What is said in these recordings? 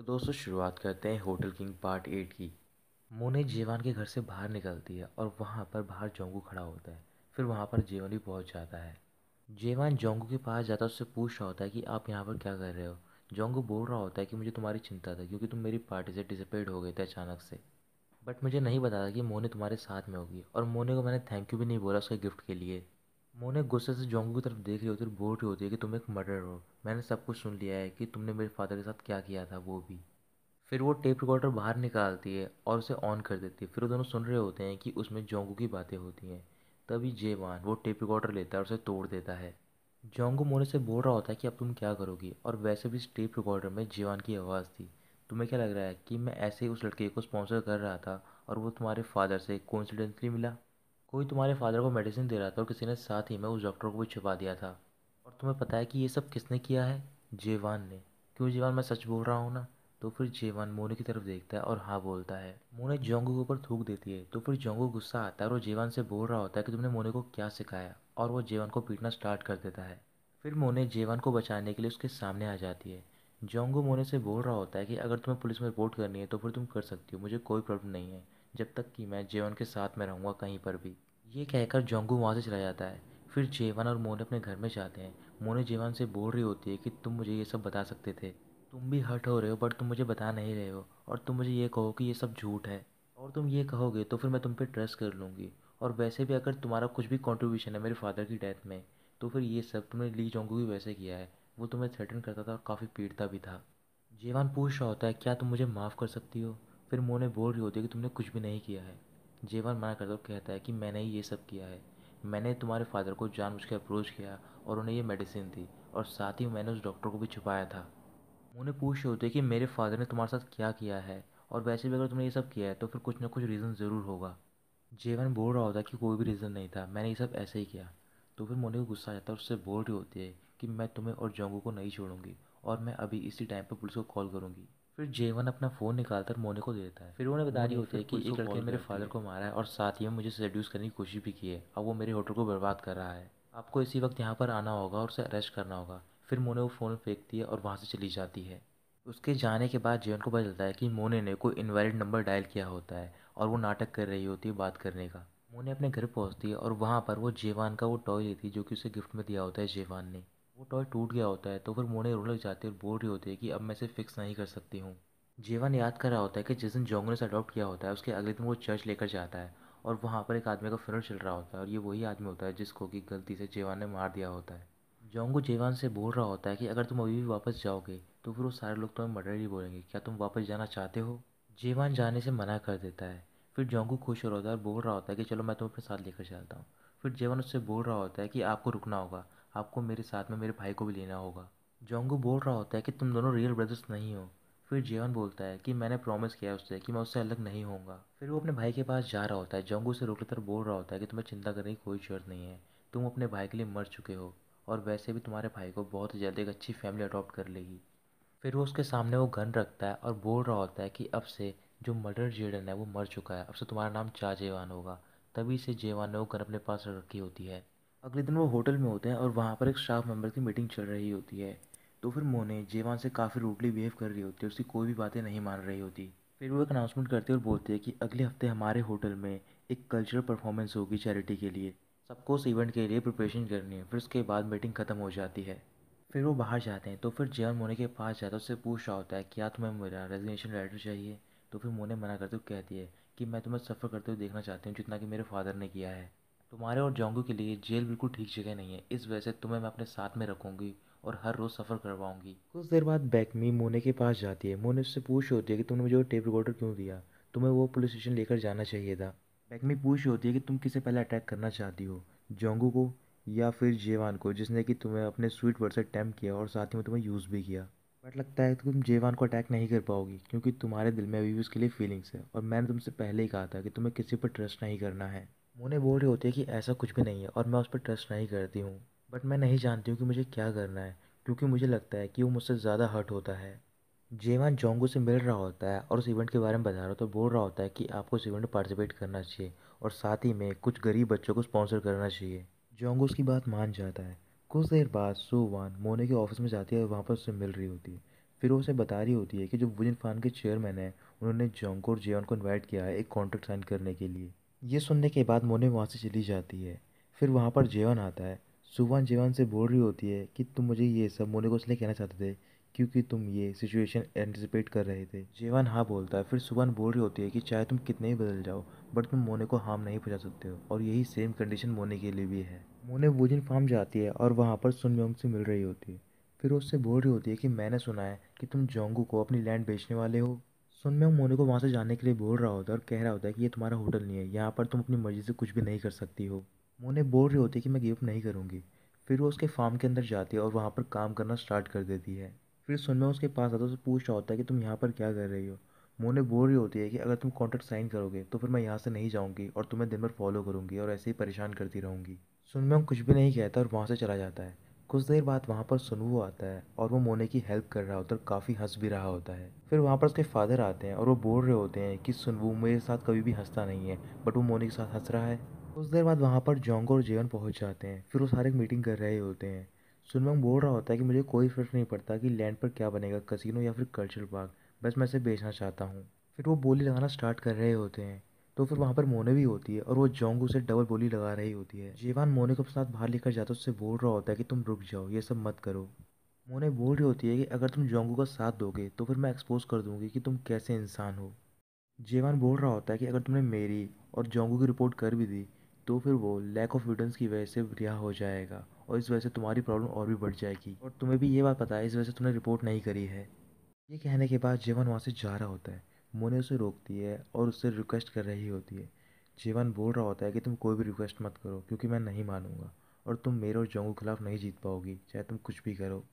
तो दोस्तों शुरुआत करते हैं होटल किंग पार्ट एट की। मोने जेवान के घर से बाहर निकलती है और वहाँ पर बाहर जोंगू खड़ा होता है। फिर वहाँ पर जेवन भी पहुँच जाता है। जेवान जोंगू के पास जाता है उससे पूछ रहा होता है कि आप यहाँ पर क्या कर रहे हो? जोंगू बोल रहा होता है कि मुझे तुम्हारी चिंता था क्योंकि तुम मेरी पार्टी से डिसअपेड हो गए थे अचानक से। बट मुझे नहीं पता था कि मोने तुम्हारे साथ में होगी और मोने को मैंने थैंक यू भी नहीं बोला उसके गिफ्ट के लिए। मोने गुस्से से जोंगू की तरफ़ देख रही होती है बोल रही होती है कि तुम एक मर्डर हो। मैंने सब कुछ सुन लिया है कि तुमने मेरे फादर के साथ क्या किया था, वो भी। फिर वो टेप रिकॉर्डर बाहर निकालती है और उसे ऑन कर देती है। फिर वो दोनों सुन रहे होते हैं कि उसमें जोंगू की बातें होती हैं। तभी जेवान वो टेप रिकॉर्डर लेता है और उसे तोड़ देता है। जोंगू मोने से बोल रहा होता है कि अब तुम क्या करोगी? और वैसे भी इस टेप रिकॉर्डर में जेवान की आवाज़ थी। तुम्हें क्या लग रहा है कि मैं ऐसे ही उस लड़के को स्पॉन्सर कर रहा था और वो तुम्हारे फादर से कोइंसिडेंटली मिला? कोई तुम्हारे फादर को मेडिसिन दे रहा था और किसी ने साथ ही में उस डॉक्टर को भी छुपा दिया था। और तुम्हें पता है कि ये सब किसने किया है? जेवान ने। क्यों जेवान? मैं सच बोल रहा हूँ ना? तो फिर जेवान मोने की तरफ़ देखता है और हाँ बोलता है। मोने जोंगू के ऊपर थूक देती है। तो फिर जोंगू गुस्सा आता है और जेवान से बोल रहा होता है कि तुमने मोने को क्या सिखाया? और वो जेवान को पीटना स्टार्ट कर देता है। फिर मोने जेवान को बचाने के लिए उसके सामने आ जाती है। जोंगू मोने से बोल रहा होता है कि अगर तुम्हें पुलिस में रिपोर्ट करनी है तो फिर तुम कर सकती हो। मुझे कोई प्रॉब्लम नहीं है, जब तक कि मैं जेवन के साथ में रहूँगा कहीं पर भी। ये कहकर जोंगू वहाँ से चला जाता है। फिर जेवन और मोने अपने घर में जाते हैं। मोने जेवन से बोल रही होती है कि तुम मुझे ये सब बता सकते थे। तुम भी हर्ट हो रहे हो, बट तुम मुझे बता नहीं रहे हो। और तुम मुझे ये कहो कि ये सब झूठ है। और तुम ये कहोगे तो फिर मैं तुम पे ट्रस्ट कर लूँगी। और वैसे भी अगर तुम्हारा कुछ भी कॉन्ट्रीब्यूशन है मेरे फादर की डेथ में तो फिर ये सब तुमने ली जोंगू भी वैसे किया है। वो तुम्हें थ्रेटन करता था और काफ़ी पीटता भी था। जेवान पूछ रहा होता है, क्या तुम मुझे माफ़ कर सकती हो? फिर मोने बोल रही होती है कि तुमने कुछ भी नहीं किया है। जेवान मना करता और कहता है कि मैंने ही ये सब किया है। मैंने तुम्हारे फादर को जान के अप्रोच किया और उन्हें ये मेडिसिन दी और साथ ही मैंने उस डॉक्टर को भी छुपाया था। मोने पूछ होते कि मेरे फादर ने तुम्हारे साथ क्या किया है और वैसे भी अगर तुमने ये सब किया है तो फिर कुछ ना कुछ रीज़न ज़रूर होगा। जेवन बोल रहा होता कि कोई भी रीज़न नहीं था, मैंने ये सब ऐसे ही किया। तो फिर मोने को गुस्सा आ जाता है और उससे बोल रही होती है कि मैं तुम्हें और जोंगू को नहीं छोड़ूँगी और मैं अभी इसी टाइम पर पुलिस को कॉल करूँगी। फिर जेवन अपना फ़ोन निकालकर मोने को देता है। फिर उन्हें बता रही होती है कि एक लड़के मेरे फादर को मारा है और साथ ही में मुझे सेड्यूस करने की कोशिश भी की है। अब वो मेरे होटल को बर्बाद कर रहा है। आपको इसी वक्त यहाँ पर आना होगा और उसे अरेस्ट करना होगा। फिर मोने वो फ़ोन फेंकती है और वहाँ से चली जाती है। उसके जाने के बाद जेवन को पता चलता है कि मोने ने कोई इनवैलिड नंबर डायल किया होता है और वो नाटक कर रही होती है बात करने का। मोने अपने घर पहुँचती है और वहाँ पर वो जेवान का वो टॉय लेती है जो कि उसे गिफ्ट में दिया होता है जेवान ने। वो टॉय टूट गया होता है तो फिर मोने रोने लग जाती है और बोल रही होती है कि अब मैं इसे फिक्स नहीं कर सकती हूँ। जीवन याद कर रहा होता है कि जिस दिन जोंग ने उसे अडॉप्ट किया होता है, उसके अगले दिन वो चर्च लेकर जाता है और वहाँ पर एक आदमी का फिर चल रहा होता है और ये वही आदमी होता है जिसको कि गलती से जेवान ने मार दिया होता है। जोंगू जेवान से बोल रहा होता है कि अगर तुम अभी भी वापस जाओगे तो फिर वो सारे लोग तुम्हें मर्डर ही बोलेंगे। क्या तुम वापस जाना चाहते हो? जेवान जाने से मना कर देता है। फिर जोंगू खुश हो रहा होता है और बोल रहा होता है कि चलो मैं तुम्हें अपने साथ लेकर चलता हूँ। फिर जेवन उससे बोल रहा होता है कि आपको रुकना होगा। आपको मेरे साथ में मेरे भाई को भी लेना होगा। जोंगू बोल रहा होता है कि तुम दोनों रियल ब्रदर्स नहीं हो। फिर जेवन बोलता है कि मैंने प्रॉमिस किया उससे कि मैं उससे अलग नहीं होऊँगा। फिर वो अपने भाई के पास जा रहा होता है। जोंगू से रोक लेकर बोल रहा होता है कि तुम्हें चिंता करने की कोई ज़रूरत नहीं है। तुम अपने भाई के लिए मर चुके हो और वैसे भी तुम्हारे भाई को बहुत जल्द एक अच्छी फैमिली अडॉप्ट कर लेगी। फिर वो उसके सामने वो गन रखता है और बोल रहा होता है कि अब से जो मर्डर जेडन है वो मर चुका है। अब से तुम्हारा नाम चा जेवान होगा। तभी से जेवान ने वो गन अपने पास रखी होती है। अगले दिन वो होटल में होते हैं और वहाँ पर एक स्टाफ मेंबर की मीटिंग चल रही होती है। तो फिर मोने, जेवान से काफ़ी रूटली बिहेव कर रही होती है, उसकी कोई भी बातें नहीं मान रही होती। फिर वो एक अनाउंसमेंट करते और बोलते हैं कि अगले हफ़्ते हमारे होटल में एक कल्चरल परफॉर्मेंस होगी चैरिटी के लिए। सबको उस इवेंट के लिए प्रिपरेशन करनी है, फिर उसके बाद मीटिंग ख़त्म हो जाती है। फिर वो बाहर जाते हैं तो फिर जेवन मोने के पास जाता है, उससे पूछ रहा होता है क्या तुम्हें मेरा रेजिग्नेशन लेटर चाहिए? तो फिर मोने मना करते हुए कहती है कि, मैं तुम्हें सफ़र करते हुए देखना चाहती हूँ, जितना कि मेरे फादर ने किया है। तुम्हारे और जोंगू के लिए जेल बिल्कुल ठीक जगह नहीं है। इस वजह से तुम्हें मैं अपने साथ में रखूँगी और हर रोज़ सफ़र करवाऊँगी। कुछ देर बाद बैकमी मोने के पास जाती है। मोने उससे पूछ होती है कि तुमने मुझे वो टेप रिकॉर्डर क्यों दिया? तुम्हें वो पुलिस स्टेशन लेकर जाना चाहिए था। बैकमी पूछ होती है कि तुम किसे पहले अटैक करना चाहती हो? जोंगू को या फिर जेवान को, जिसने कि तुम्हें अपने स्वीट वर्ड से टैम्प किया और साथ ही में तुम्हें यूज़ भी किया। बट लगता है कि तुम जेवान को अटैक नहीं कर पाओगी, क्योंकि तुम्हारे दिल में अभी भी उसके लिए फीलिंग्स है और मैंने तुमसे पहले ही कहा था कि तुम्हें किसी पर ट्रस्ट नहीं करना है। मोने बोल रही होती है कि ऐसा कुछ भी नहीं है और मैं उस पर ट्रस्ट नहीं करती हूँ। बट मैं नहीं जानती हूँ कि मुझे क्या करना है, क्योंकि मुझे लगता है कि वो मुझसे ज़्यादा हर्ट होता है। जेवान जोंगू से मिल रहा होता है और उस इवेंट के बारे में बता रहा तो बोल रहा होता है कि आपको उस इवेंट में पार्टिसिपेट करना चाहिए और साथ ही में कुछ गरीब बच्चों को स्पॉन्सर करना चाहिए। जोंगू उसकी बात मान जाता है। कुछ देर बाद सुवान मोने के ऑफ़िस में जाती है और वहाँ पर उससे मिल रही होती है। फिर उसे बता रही होती है कि जो वुजिन फान के चेयरमैन हैं, उन्होंने जोंग और जेवान को इनवाइट किया है एक कॉन्ट्रैक्ट साइन करने के लिए। ये सुनने के बाद मोने वहाँ से चली जाती है। फिर वहाँ पर जेवन आता है। सुवान जेवन से बोल रही होती है कि, तुम मुझे ये सब मोने को इसलिए कहना चाहते थे क्योंकि तुम ये सिचुएशन एंटिसिपेट कर रहे थे। जेवन हाँ बोलता है। फिर सुबान बोल रही होती है कि, चाहे तुम कितने ही बदल जाओ, बट तुम मोने को हार्म नहीं पहुँचा सकते हो। और यही सेम कंडीशन मोने के लिए भी है। मोने वोजिन फार्म जाती है और वहाँ पर सुन से मिल रही होती है। फिर उससे बोल रही होती है कि, मैंने सुना है कि तुम जोंगू को अपनी लैंड बेचने वाले हो। सुनम्योंग मोने को वहाँ से जाने के लिए बोल रहा होता है और कह रहा होता है कि ये तुम्हारा होटल नहीं है, यहाँ पर तुम अपनी मर्ज़ी से कुछ भी नहीं कर सकती हो। मोने बोल रही होती है कि मैं गिव नहीं करूँगी। फिर वो उसके फार्म के अंदर जाती है और वहाँ पर काम करना स्टार्ट कर देती है। फिर सुनमे उसके पास आता है पूछ रहा होता है कि तुम यहाँ पर क्या कर रही हो? मोने बोल रही होती है कि अगर तुम कॉन्ट्रैक्ट साइन करोगे तो फिर मैं यहाँ से नहीं जाऊँगी और तुम्हें दिन भर फॉलो करूँगी और ऐसे ही परेशान करती रहूँगी। सुन सुनमे कुछ भी नहीं कहता और वहाँ से चला जाता है। कुछ देर बाद वहाँ पर सुनवो आता है और वो मोने की हेल्प कर रहा होता है काफ़ी हंस भी रहा होता है। फिर वहाँ पर उसके फादर आते हैं और वो बोल रहे होते हैं कि, सुनवो, मेरे साथ कभी भी हंसता नहीं है, बट वो मोने के साथ हंस रहा है। कुछ देर बाद वहाँ पर जोंगो और जेवन पहुँच जाते हैं। फिर वो सारे मीटिंग कर रहे होते हैं। सुनमंग बोल रहा होता है कि, मुझे कोई फ़र्क नहीं पड़ता कि लैंड पर क्या बनेगा, कसिनो या फिर कल्चरल पार्क। बस मैं इसे बेचना चाहता हूँ। फिर वो बोली लगाना स्टार्ट कर रहे होते हैं। तो फिर वहाँ पर मोने भी होती है और वो जोंगू से डबल बोली लगा रही होती है। जेवान मोने को साथ बाहर लेकर जाता है, उससे बोल रहा होता है कि तुम रुक जाओ, ये सब मत करो। मोने बोल रही होती है कि अगर तुम जोंगू का साथ दोगे तो फिर मैं एक्सपोज कर दूँगी कि तुम कैसे इंसान हो। जेवान बोल रहा होता है कि अगर तुमने मेरी और जोंगू की रिपोर्ट कर भी दी तो फिर वो लैक ऑफ़ एविडेंस की वजह से रिहा हो जाएगा और इस वजह से तुम्हारी प्रॉब्लम और भी बढ़ जाएगी। और तुम्हें भी ये बात पता है, इस वजह से तुमने रिपोर्ट नहीं करी है। ये कहने के बाद जीवन वहाँ से जा रहा होता है। मोने उसे रोकती है और उससे रिक्वेस्ट कर रही होती है। जीवन बोल रहा होता है कि तुम कोई भी रिक्वेस्ट मत करो, क्योंकि मैं नहीं मानूँगा। और तुम मेरे और जोंगू के खिलाफ नहीं जीत पाओगी, चाहे तुम कुछ भी करो।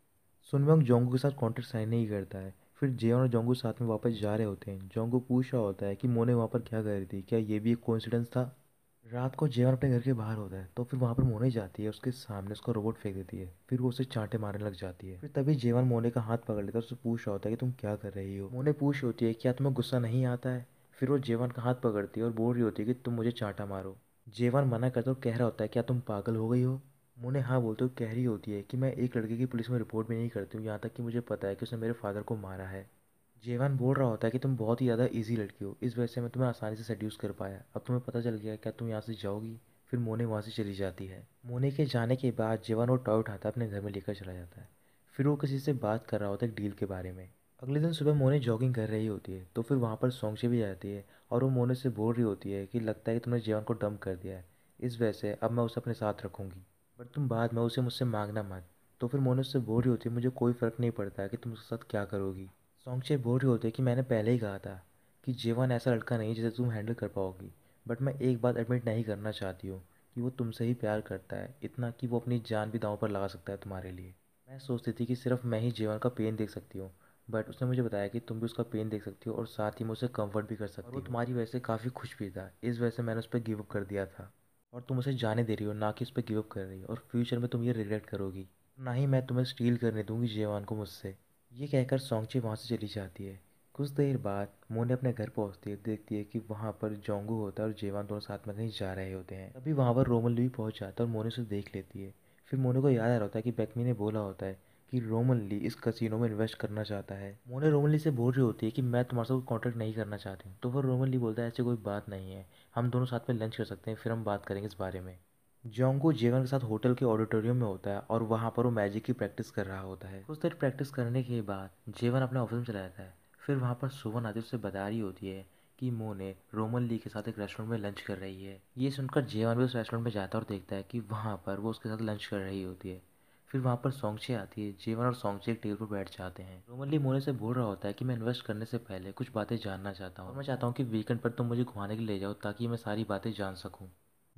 सुनवंग जोंगू के साथ कॉन्ट्रैक्ट साइन नहीं करता है। फिर जेवन और जोंगू साथ में वापस जा रहे होते हैं। जोंगू पूछ रहा होता है कि मोने वहाँ पर क्या कर रही थी? क्या ये भी एक कोइंसिडेंस था? रात को जेवन अपने घर के बाहर होता है तो फिर वहाँ पर मोने जाती है, उसके सामने उसका रोबोट फेंक देती है, फिर वो उसे चांटे मारने लग जाती है। फिर तभी जेवन मोने का हाथ पकड़ लेता है उससे पूछ रहा होता है कि तुम क्या कर रही हो? मोने पूछ होती है, क्या तुम्हें गुस्सा नहीं आता है? फिर वो जेवन का हाथ पकड़ती है और बोल रही होती है कि, तुम मुझे चांटा मारो। जेवन मना करता और कह रहा होता है, क्या तुम पागल हो गई हो? मोने हाँ बोलते हुए कह रही होती है कि, मैं एक लड़के की पुलिस में रिपोर्ट भी नहीं करती हूँ, यहाँ तक कि मुझे पता है कि उसने मेरे फादर को मारा है। जेवन बोल रहा होता है कि तुम बहुत ही ज़्यादा इजी लड़की हो। इस वजह से मैं तुम्हें आसानी से सेड्यूस कर पाया। अब तुम्हें पता चल गया क्या तुम यहाँ से जाओगी, फिर मोने वहाँ से चली जाती है। मोने के जाने के बाद जीवन वो टॉय उठाता है, अपने घर में लेकर चला जाता है। फिर वो किसी से बात कर रहा होता है डील के बारे में। अगले दिन सुबह मोने जॉगिंग कर रही होती है तो फिर वहाँ पर सोंगचे भी जाती है और वो मोने से बोल रही होती है कि लगता है कि तुमने जीवन को डंप कर दिया है। इस वजह से अब मैं उसे अपने साथ रखूँगी। बट तुम बाद में उसे मुझसे मांगना मत। तो फिर मोने उससे बोल रही होती है, मुझे कोई फ़र्क नहीं पड़ता है कि तुम उसके साथ क्या करोगी। सोंगचे बोल रही होती कि मैंने पहले ही कहा था कि जीवन ऐसा लड़का नहीं जिसे तुम हैंडल कर पाओगी। बट मैं एक बात एडमिट नहीं करना चाहती हूँ कि वो तुमसे ही प्यार करता है इतना कि वो अपनी जान भी दांव पर लगा सकता है तुम्हारे लिए। मैं सोचती थी कि सिर्फ़ मैं ही जीवन का पेन देख सकती हूँ बट उसने मुझे बताया कि तुम भी उसका पेन देख सकती हो और साथ ही मैं उसे कंफर्ट भी कर सकती हूँ। तुम्हारी वजह से काफ़ी खुश भी था। इस वजह से मैंने उस पर गिव अप कर दिया था। और तुम उसे जाने दे रही हो ना कि उस पर गिव अप कर रही हो। और फ्यूचर में तुम ये रिग्रेट करोगी। ना ही मैं तुम्हें स्टील करने दूँगी जेवान को मुझसे। ये कहकर सॉन्गची वहाँ से चली जाती है। कुछ देर बाद मोने अपने घर पहुँचती है देखती है कि वहाँ पर जोंगू होता है और जेवान दोनों साथ में कहीं जा रहे होते हैं। तभी वहाँ पर रोमन ली भी पहुँच जाता है और मोने उसे देख लेती है। फिर मोने को याद आ रहा होता है कि बैकमी ने बोला होता है कि रोमन ली इस कसिनो में इन्वेस्ट करना चाहता है। मोने रोमन ली से बोल रही होती है कि मैं तुम्हारे साथ कॉन्टैक्ट नहीं करना चाहती हूँ। तो फिर रोमन ली बोलता है, ऐसी कोई बात नहीं है। हम दोनों साथ में लंच कर सकते हैं, फिर हम बात करेंगे इस बारे में। जोंगो जेवन के साथ होटल के ऑडिटोरियम में होता है और वहाँ पर वो मैजिक की प्रैक्टिस कर रहा होता है। कुछ देर प्रैक्टिस करने के बाद जेवन अपने ऑफ़िस में चला जाता है। फिर वहाँ पर सुवन आदित्य से बता रही होती है कि मोने रोमन ली के साथ एक रेस्टोरेंट में लंच कर रही है। ये सुनकर जेवन भी उस रेस्टोरेंट में जाता है और देखता है कि वहाँ पर वो उसके साथ लंच कर रही होती है। फिर वहाँ पर सोंगचे आती है। जेवन और सोंगचे एक टेबल पर बैठ जाते हैं। रोमन ली मोने से बोल रहा होता है कि मैं इन्वेस्ट करने से पहले कुछ बातें जानना चाहता हूँ। मैं चाहता हूँ कि वीकेंड पर तुम मुझे घुमाने के लिए ले जाओ ताकि मैं सारी बातें जान सकूँ।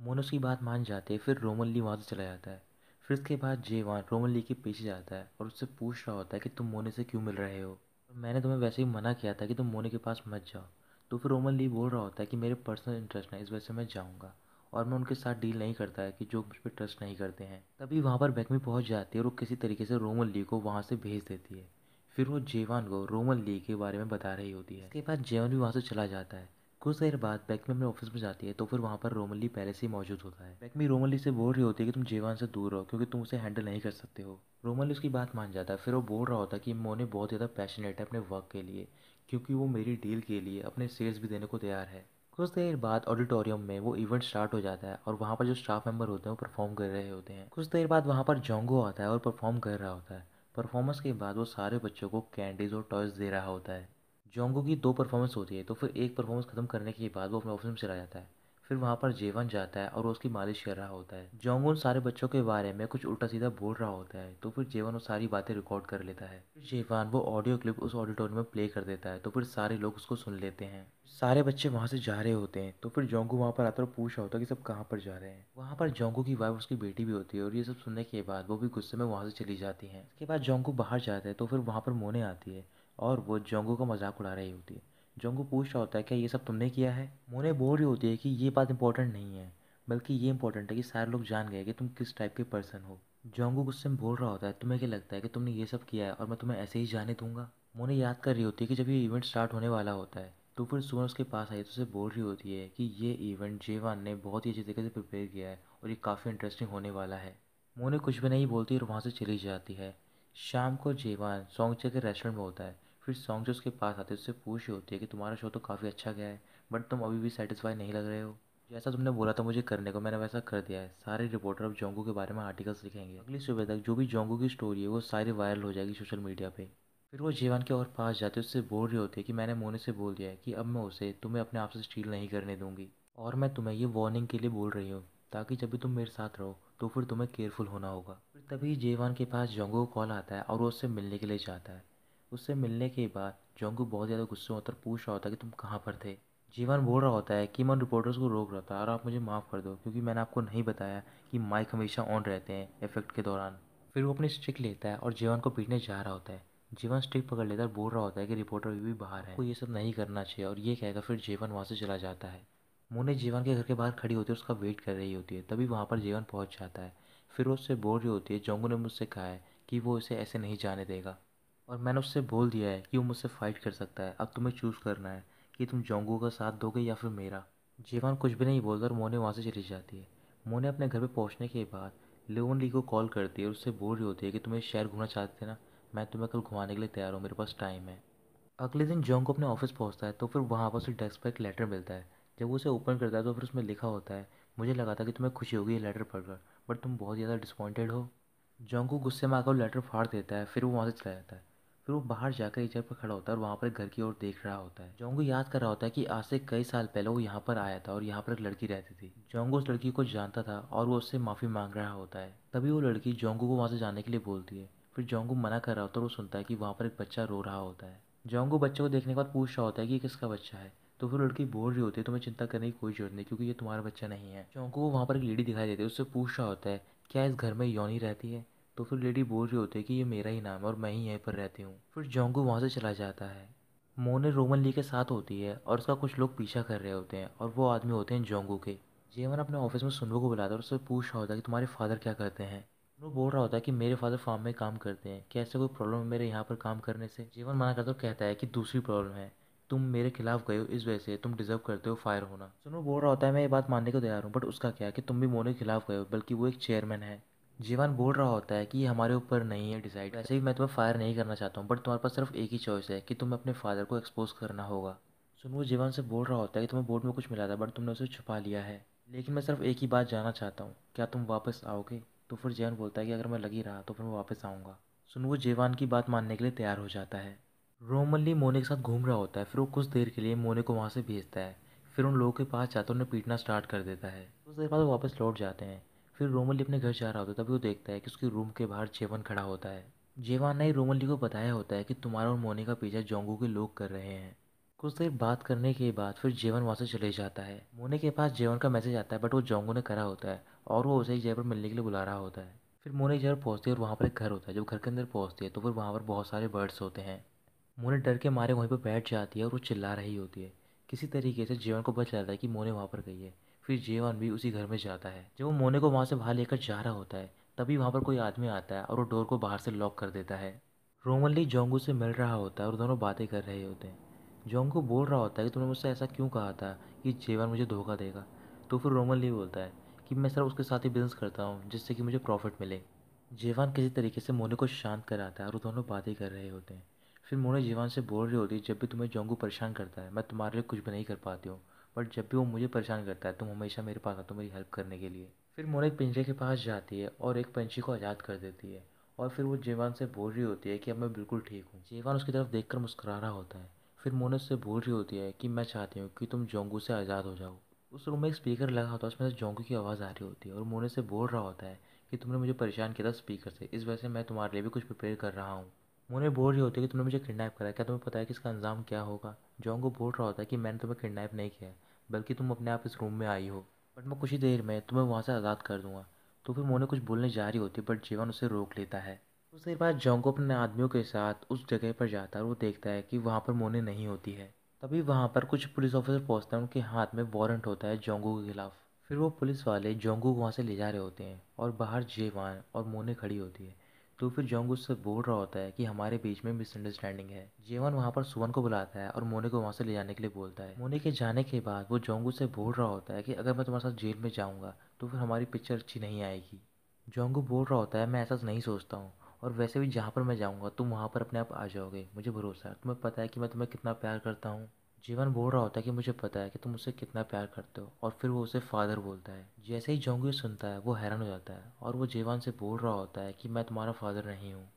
मोने की बात मान जाते हैं, फिर रोमन ली वहाँ से चला जाता है। फिर उसके बाद जेवान रोमन ली के पीछे जाता है और उससे पूछ रहा होता है कि तुम मोने से क्यों मिल रहे हो? मैंने तुम्हें वैसे ही मना किया था कि तुम मोने के पास मत जाओ। तो फिर रोमन ली बोल रहा होता है कि मेरे पर्सनल इंटरेस्ट है, इस वजह से मैं जाऊँगा। और मैं उनके साथ डील नहीं करता है कि जो मुझ पर ट्रस्ट नहीं करते हैं। तभी वहाँ पर बैकमी पहुँच जाती है और वो किसी तरीके से रोमन ली को वहाँ से भेज देती है। फिर वो जेवान को रोमन ली के बारे में बता रही होती है। इसके बाद जेवन भी वहाँ से चला जाता है। कुछ देर बाद बैकमी अपने ऑफ़िस में जाती है तो फिर वहाँ पर रोमली पहले से ही मौजूद होता है। बैकमी रोमली से बोल रही होती है कि तुम जेवान से दूर रहो, क्योंकि तुम उसे हैंडल नहीं कर सकते हो। रोमली उसकी बात मान जाता है, फिर वो बोल रहा होता है कि मोने बहुत ज़्यादा पैशनेट है अपने वर्क के लिए, क्योंकि वो मेरी डील के लिए अपने सेल्स भी देने को तैयार है। कुछ देर बाद ऑडिटोरियम में वो इवेंट स्टार्ट हो जाता है और वहाँ पर जो स्टाफ मेंबर होते हैं, वो परफॉर्म कर रहे होते हैं। कुछ देर बाद वहाँ पर जोंगो आता है और परफॉर्म कर रहा होता है। परफॉर्मेंस के बाद वो सारे बच्चों को कैंडीज और टॉयज दे रहा होता है। जोंगो की दो परफॉर्मेंस होती है तो फिर एक परफॉर्मेंस खत्म करने के बाद वो अपने ऑफ़िस में चला जाता है। फिर वहाँ पर जेवन जाता है और उसकी मालिश कर रहा होता है। जोंगो उन सारे बच्चों के बारे में कुछ उल्टा सीधा बोल रहा होता है तो फिर जेवन वो सारी बातें रिकॉर्ड कर लेता है। फिर जेवान वो ऑडियो क्लिप उस ऑडिटोरियम में प्ले कर देता है तो फिर सारे लोग उसको सुन लेते हैं। सारे बच्चे वहाँ से जा रहे होते हैं तो फिर जोंगू वहाँ पर आता और पूछ रहा होता है कि सब कहाँ पर जा रहे हैं। वहाँ पर जोंगू की वाइफ उसकी बेटी भी होती है और ये सब सुनने के बाद वो भी गुस्से में वहाँ से चली जाती है। इसके बाद जोंगू बाहर जाता है तो फिर वहाँ पर मोने आती है। और वो जोंगू का मज़ाक उड़ा रही होती है। जोंगू पूछ रहा होता है, क्या ये सब तुमने किया है? मोने बोल रही होती है कि ये बात इंपॉर्टेंट नहीं है, बल्कि ये इंपॉर्टेंट है कि सारे लोग जान गए कि तुम किस टाइप के पर्सन हो। जोंगू गुस्से में बोल रहा होता है, तुम्हें क्या लगता है कि तुमने ये सब किया है और मैं तुम्हें ऐसे ही जाने दूँगा? मोने याद कर रही होती है कि जब ये इवेंट स्टार्ट होने वाला होता है तो फिर सुबह उसके पास आई तो उसे बोल रही होती है कि ये इवेंट जेवान ने बहुत ही अच्छी तरीके से प्रिपेयर किया है और ये काफ़ी इंटरेस्टिंग होने वाला है। मोने कुछ भी नहीं बोलती और वहाँ से चली जाती है। शाम को जेवान सोंगचे के रेस्टोरेंट में होता है। फिर सॉन्ग जो उसके पास आते उससे पूछ रही होती है कि तुम्हारा शो तो काफ़ी अच्छा गया है बट तुम अभी भी सेटिस्फाई नहीं लग रहे हो। जैसा तुमने बोला था मुझे करने को, मैंने वैसा कर दिया है। सारे रिपोर्टर अब जोंगू के बारे में आर्टिकल्स लिखेंगे। अगली सुबह तक जो भी जोंगू की स्टोरी है, वो सारी वायरल हो जाएगी सोशल मीडिया पे। फिर वो जीवन के और पास जाते उससे बोल रही होती कि मैंने मोने से बोल दिया है कि अब मैं उसे, तुम्हें अपने आप से स्टील नहीं करने दूँगी। और मैं तुम्हें ये वार्निंग के लिए बोल रही हूँ, ताकि जब भी तुम मेरे साथ रहो तो फिर तुम्हें केयरफुल होना होगा। फिर तभी जेवान के पास जोंगो को कॉल आता है और वो उससे मिलने के लिए जाता है। उससे मिलने के बाद जोंगू बहुत ज़्यादा गुस्से होता है पूछ रहा होता है कि तुम कहाँ पर थे। जीवन बोल रहा होता है कि मैं रिपोर्टर्स को रोक रहा था और आप मुझे माफ़ कर दो क्योंकि मैंने आपको नहीं बताया कि माइक हमेशा ऑन रहते हैं इफ़ेक्ट के दौरान। फिर वो अपनी स्टिक लेता है और जीवन को पीटने जा रहा होता है। जीवन स्टिक पकड़ लेता है बोल रहा होता है कि रिपोर्टर भी बाहर है। को ये सब नहीं करना चाहिए और ये कहकर फिर जीवन वहाँ से चला जाता है। मोने जीवन के घर के बाहर खड़ी होती है उसका वेट कर रही होती है। तभी वहाँ पर जीवन पहुँच जाता है। फिर वो उससे बोल रही होती है, जोंगू ने मुझसे कहा है कि वो इसे ऐसे नहीं जाने देगा। और मैंने उससे बोल दिया है कि वो मुझसे फ़ाइट कर सकता है। अब तुम्हें चूज़ करना है कि तुम जोंगू का साथ दोगे या फिर मेरा। जीवान कुछ भी नहीं बोलता और मोने वहाँ से चली जाती है। मोने अपने घर पे पहुँचने के बाद लेवन ली को कॉल करती है और उससे बोल रही होती है कि तुम्हें शहर घूमना चाहते थे ना? मैं तुम्हें कल घुमाने के लिए तैयार हूँ, मेरे पास टाइम है। अगले दिन जोंग को अपने ऑफ़िस पहुँचता है तो फिर वहाँ पर उसे डेस्क पर एक लेटर मिलता है। जब वो उसे ओपन करता है तो फिर उसमें लिखा होता है, मुझे लगा था कि तुम्हें खुशी होगी ये लेटर पढ़कर बट तुम बहुत ज़्यादा डिसपॉइंटेड हो। जोंग को गुस्से में आकर लेटर फाड़ देता है, फिर वो वहाँ से चला जाता है। फिर वो बाहर जाकर एक जगह पर खड़ा होता है और वहाँ पर घर की ओर देख रहा होता है। जोंगू याद कर रहा होता है कि आज से कई साल पहले वो यहाँ पर आया था और यहाँ पर एक लड़की रहती थी। जोंगू उस लड़की को जानता था और वो उससे माफ़ी मांग रहा होता है। तभी वो लड़की जोंगू को वहाँ से जाने के लिए बोलती है। फिर जोंगू मना कर रहा होता है और वो सुनता है कि वहाँ पर एक बच्चा रो रहा होता है। जोंगू बच्चे को देखने के बाद पूछ रहा होता है कि किसका बच्चा है? तो फिर लड़की बोल रही होती है, तुम्हें चिंता करने की कोई ज़रूरत नहीं क्योंकि ये तुम्हारा बच्चा नहीं है। जोंगू को वहाँ पर एक लेडी दिखाई देती है, उससे पूछ रहा होता है, क्या इस घर में योनी रहती है? तो फिर लेडी बोल रही होती है कि ये मेरा ही नाम है और मैं ही यहीं पर रहती हूँ। फिर जोंगू वहाँ से चला जाता है। मोने रोमन ली के साथ होती है और उसका कुछ लोग पीछा कर रहे होते हैं और वो आदमी होते हैं जोंगू के। जेवन अपने ऑफ़िस में सुनवो को बुलाता है और उससे पूछ रहा होता है कि तुम्हारे फादर क्या करते हैं? वो बोल रहा होता है कि मेरे फादर फार्म में काम करते हैं। क्या ऐसा कोई प्रॉब्लम है मेरे यहाँ पर काम करने से? जीवन मना करता और कहता है कि दूसरी प्रॉब्लम है। तुम मेरे खिलाफ गए हो, इस वजह से तुम डिजर्व करते हो फायर होना। सुनो बोल रहा होता है, मैं ये बात मानने को तैयार हूँ बट उसका क्या है कि तुम भी मोने के खिलाफ गए हो, बल्कि वो एक चेयरमैन है। जीवन बोल रहा होता है कि ये हमारे ऊपर नहीं है डिसाइड वैसे भी मैं तुम्हें फायर नहीं करना चाहता हूँ बट तुम्हारे पास सिर्फ़ एक ही चॉइस है कि तुम्हें अपने फादर को एक्सपोज करना होगा। सुन, वो जीवन से बोल रहा होता है कि तुम्हें बोर्ड में कुछ मिला था बट तुमने उसे छुपा लिया है। लेकिन मैं सिर्फ़ एक ही बात जानना चाहता हूँ, क्या तुम वापस आओगे? तो फिर जीवन बोलता है कि अगर मैं लगी रहा तो फिर मैं वापस आऊँगा। सुन, वो जीवान की बात मानने के लिए तैयार हो जाता है। रोमनली मोने के साथ घूम रहा होता है, फिर वो कुछ देर के लिए मोने को वहाँ से भेजता है। फिर उन लोगों के पास जाता है, उन्हें पीटना स्टार्ट कर देता है। कुछ देर बाद वो वापस लौट जाते हैं। फिर रोमली अपने घर जा रहा होता है, तभी वो देखता है कि उसके रूम के बाहर जेवन खड़ा होता है। जेवान ने रोमली को बताया होता है कि तुम्हारा और मोनी का पीछा जोंगू के लोग कर रहे हैं। कुछ देर बात करने के बाद फिर जेवन वहाँ से चले जाता है। मोने के पास जेवन का मैसेज आता है, बट वो जोंगू ने करा होता है और वो उसे एक जगह पर मिलने के लिए बुला रहा होता है। फिर मोने एक जगह पहुँचती है और वहाँ पर एक घर होता है, जब घर के अंदर पहुँचती है तो फिर वहाँ पर बहुत सारे बर्ड्स होते हैं। मोने डर के मारे वहीं पर बैठ जाती है और वो चिल्ला रही होती है। किसी तरीके से जीवन को बच जाता है कि मोने वहाँ पर गई है। फिर जेवन भी उसी घर में जाता है। जब वो मोने को वहाँ से बाहर लेकर जा रहा होता है, तभी वहाँ पर कोई आदमी आता है और वो डोर को बाहर से लॉक कर देता है। रोमनली जोंगू से मिल रहा होता है और दोनों बातें कर रहे होते हैं। जोंगू बोल रहा होता है कि तुमने मुझसे ऐसा क्यों कहा था कि जेवन मुझे धोखा देगा? तो फिर रोमन ली बोलता है कि मैं सर उसके साथ ही बिज़नेस करता हूँ, जिससे कि मुझे प्रॉफिट मिले। जेवान किसी तरीके से मोने को शांत कराता है और दोनों बातें कर रहे होते हैं। फिर मोने जीवान से बोल रही होती है, जब भी तुम्हें जोंगू परेशान करता है, मैं तुम्हारे लिए कुछ भी नहीं कर पाती हूँ। बट जब भी वो मुझे परेशान करता है तुम हमेशा मेरे पास आते हो, मेरी हेल्प करने के लिए। फिर मोने एक पिंजरे के पास जाती है और एक पंछी को आज़ाद कर देती है और फिर वो जेवान से बोल रही होती है कि अब मैं बिल्कुल ठीक हूँ। जेवान उसकी तरफ़ देखकर मुस्कुरा रहा होता है। फिर मोने उससे बोल रही होती है कि मैं चाहती हूँ कि तुम जोंगू से आज़ाद हो जाओ। उस रूम में एक स्पीकर लगा होता है, उसमें से जोंगू की आवाज़ आ रही होती है और मोने से बोल रहा होता है कि तुमने मुझे परेशान किया था स्पीकर से। इस वजह से मैं तुम्हारे लिए भी कुछ प्रिपेयर कर रहा हूँ। मोने बोल रही होती है कि तुमने मुझे किडनैप करा क्या तुम्हें पता है कि इसका अंजाम क्या होगा? जोंगू बोल रहा होता है कि मैंने तुम्हें किडनैप नहीं किया बल्कि तुम अपने आप इस रूम में आई हो। बट मैं कुछ ही देर में तुम्हें वहाँ से आज़ाद कर दूँगा। तो फिर मोने कुछ बोलने जा रही होती है बट जीवन उसे रोक लेता है। कुछ देर बाद जोंगो अपने आदमियों के साथ उस जगह पर जाता है और वो देखता है कि वहाँ पर मोने नहीं होती है। तभी वहाँ पर कुछ पुलिस ऑफिसर पहुँचते हैं, उनके हाथ में वारंट होता है जोंगो के खिलाफ। फिर वो पुलिस वाले जोंगू को वहाँ से ले जा रहे होते हैं और बाहर जेवान और मोने खड़ी होती है। तो फिर जोंगू उससे बोल रहा होता है कि हमारे बीच में मिसअंडरस्टैंडिंग है। जेवन वहाँ पर सुवन को बुलाता है और मोने को वहाँ से ले जाने के लिए बोलता है। मोने के जाने के बाद वो जोंगू से बोल रहा होता है कि अगर मैं तुम्हारे साथ जेल में जाऊँगा तो फिर हमारी पिक्चर अच्छी नहीं आएगी। जोंगू बोल रहा होता है, मैं ऐसा नहीं सोचता हूँ। और वैसे भी जहाँ पर मैं जाऊँगा, तुम वहाँ पर अपने आप आ जाओगे। मुझे भरोसा है। तुम्हें पता है कि मैं तुम्हें कितना प्यार करता हूँ। जीवन बोल रहा होता है कि मुझे पता है कि तुम उससे कितना प्यार करते हो और फिर वो उसे फादर बोलता है। जैसे ही जोंगू सुनता है, वो हैरान हो जाता है और वो जीवन से बोल रहा होता है कि मैं तुम्हारा फादर नहीं हूँ।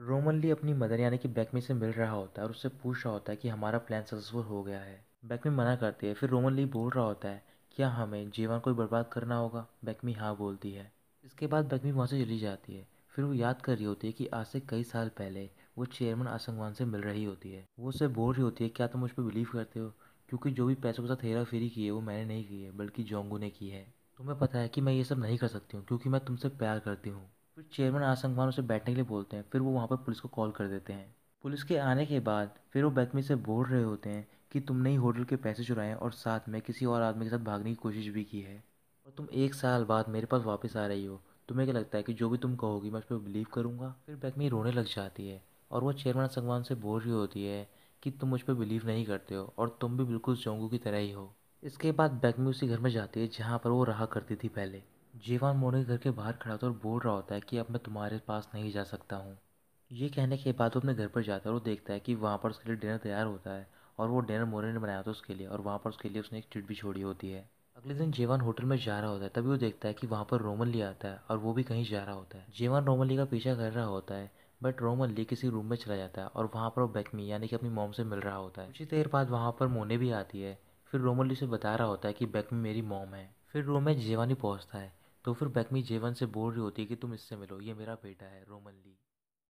रोमन ली अपनी मदर यानी कि बैकमी से मिल रहा होता है और उससे पूछ रहा होता है कि हमारा प्लान सक्सेसफुल हो गया है। बैकमी मना करती है, फिर रोमन ली बोल रहा होता है, क्या हमें जीवन को बर्बाद करना होगा? बैकमी हाँ बोलती है। इसके बाद बैकमी वहाँ से चली जाती है। फिर वो याद कर रही होती है कि आज से कई साल पहले वो चेयरमैन आसंगवान से मिल रही होती है। वो उसे बोल रही होती है, क्या तुम मुझ पर बिलीव करते हो? क्योंकि जो भी पैसों के साथ हेरा फेरी की है, वो मैंने नहीं की है, बल्कि जोंगू ने की है। तुम्हें पता है कि मैं ये सब नहीं कर सकती हूँ, क्योंकि मैं तुमसे प्यार करती हूँ। फिर चेयरमैन आसंगवान उसे बैठने के लिए बोलते हैं, फिर वो वहाँ पर पुलिस को कॉल कर देते हैं। पुलिस के आने के बाद फिर वो बैकमी से बोल रहे होते हैं कि तुमने ही होटल के पैसे चुराए और साथ में किसी और आदमी के साथ भागने की कोशिश भी की है। और तुम एक साल बाद मेरे पास वापस आ रही हो। तुम्हें क्या लगता है कि जो भी तुम कहोगी, मैं उस पर बिलीव करूँगा? फिर बैकमी रोने लग जाती है। और वो चेयरमैन संगवान से बोल रही होती है कि तुम मुझ पर बिलीव नहीं करते हो और तुम भी बिल्कुल जोंगू की तरह ही हो। इसके बाद बैकमी उसी घर में जाती है जहाँ पर वो रहा करती थी पहले। जीवान मोने के घर के बाहर खड़ा होता है और बोल रहा होता है कि अब मैं तुम्हारे पास नहीं जा सकता हूँ। ये कहने के बाद वो अपने घर पर जाता है और देखता है कि वहाँ पर उसके लिए डिनर तैयार होता है और वो डिनर मोने ने बनाया था उसके लिए और वहाँ पर उसके लिए उसने एक चिट भी छोड़ी होती है। अगले दिन जेवान होटल में जा रहा होता है तभी वो देखता है कि वहाँ पर रोमन ली आता है और वो भी कहीं जा रहा होता है। जेवान रोमन ली का पीछा कर रहा होता है बट रोमन ली, किसी रूम में चला जाता है और वहाँ पर वो बैकमी यानी कि अपनी मोम से मिल रहा होता है। कुछ देर बाद वहाँ पर मोने भी आती है। फिर रोमन ली से बता रहा होता है कि बैकमी मेरी मोम है। फिर रोमन जेवान ही पहुँचता है। तो फिर बैकमी जेवन से बोल रही होती है कि तुम इससे मिलो, ये मेरा बेटा है रोमन ली।